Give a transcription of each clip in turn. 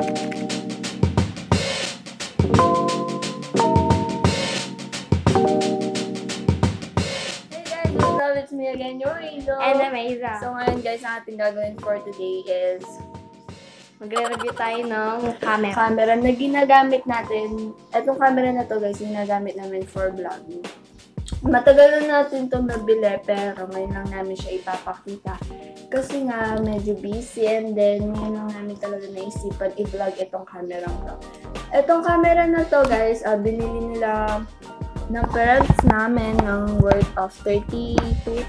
It's me again, your. And Amazing. So ngayon guys, ang ating gagawin for today is Magre-review tayo ng camera. camera na ginagamit natin. Itong camera na to guys, ginagamit namin for vlogging. Matagal na natin to nabili pero ngayon lang namin siya ipapakita. Kasi nga medyo busy and then ngayon lang namin talaga naisipan i-vlog itong camera to. Itong camera na to guys, ah, binili nila ng parents namin ng worth of 32,000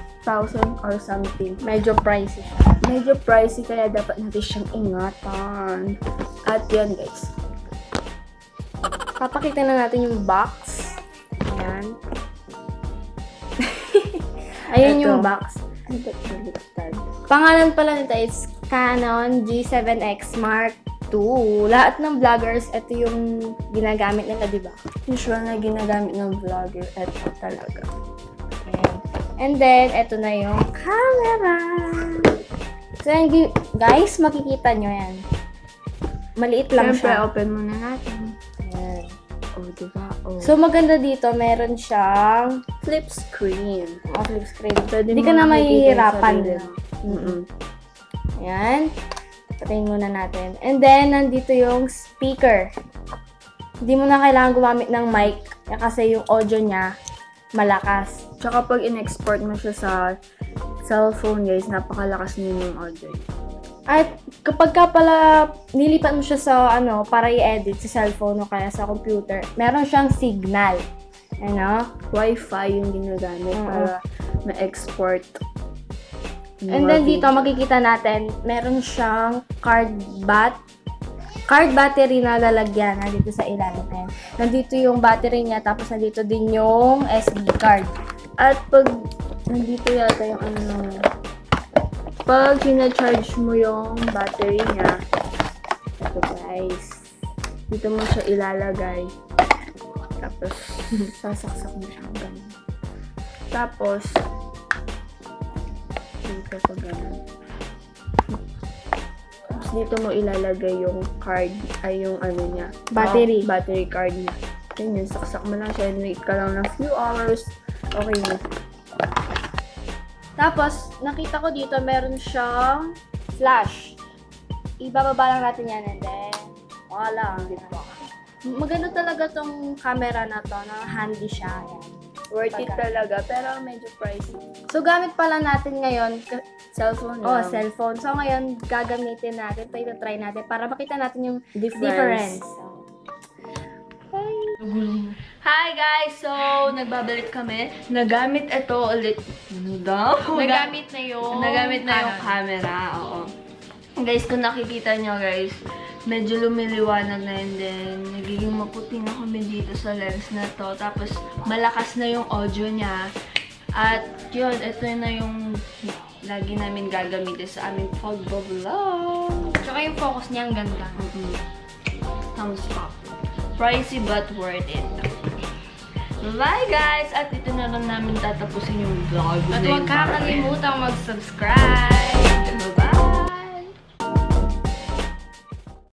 or something. Medyo pricey siya. Medyo pricey kaya dapat natin siyang ingatan. At yun guys. Papakita na natin yung box. Ayan. Ayan Ito. yung box. Pangalan pala nito is Canon G7X Mark II. Lahat ng vloggers, ito yung ginagamit nila, di ba? Usual na ginagamit ng vlogger. Ito talaga. Ayan. And then, ito na yung camera. So, yan, guys, makikita nyo yan. Maliit lang Siyempre, siya. open muna natin. Oh, diba? Oh. So, maganda dito, meron siyang flip screen. oh, flip screen. Pwede Hindi ka na mahihirapan. Mm-mm. Ayan. Patayin muna natin. And then, nandito yung speaker. Hindi mo na kailangan gumamit ng mic kasi yung audio niya malakas. Tsaka pag in-export mo siya sa cellphone, guys, napakalakas niyo yung audio. At kapag ka pala nilipat mo siya sa ano, para i-edit sa cellphone o kaya sa computer, meron siyang signal. Ano? Wi-Fi yung ginagamit Oo. para ma-export. And then dito makikita natin, meron siyang card bat card battery na lalagyan nandito sa ilalim. Ayan. Nandito yung battery niya, tapos nandito din yung SD card. At pag nandito yata yung ano, pag sinacharge mo yung battery niya, ito guys, dito mo siya ilalagay. Tapos, sasaksak mo siya ganun. Tapos, dito pa ganun. Tapos dito mo ilalagay yung card, ay yung ano niya. Battery. oh, battery card niya. Then yun, saksak mo lang siya wait ka lang ng few hours. Okay na. Tapos, nakita ko dito, meron siyang flash. Ibababa lang natin yan and then, wala. Maganda talaga tong camera na to, na handy siya. Ayan. Worth it Pagka- talaga, pero medyo pricey. So, gamit pala natin ngayon, Cellphone oh, cellphone. So, ngayon, gagamitin natin, ito try natin para makita natin yung Difference. difference. Hi guys! So, nagbabalik kami. Nagamit ito ulit. Ano daw? Nagamit na yung Nagamit na yung camera, oo. Guys, kung nakikita nyo guys, medyo lumiliwanag na and then nagiging maputi na kami dito sa lens na to. Tapos, malakas na yung audio niya. At yun, ito na yung lagi namin gagamitin sa aming pag-vlog. Tsaka yung focus niya ang ganda. Mm-mm. Thumbs up. Pricey but worth it. Bye guys! At dito na lang namin tatapusin yung vlog. At huwag kakalimutan mag-subscribe.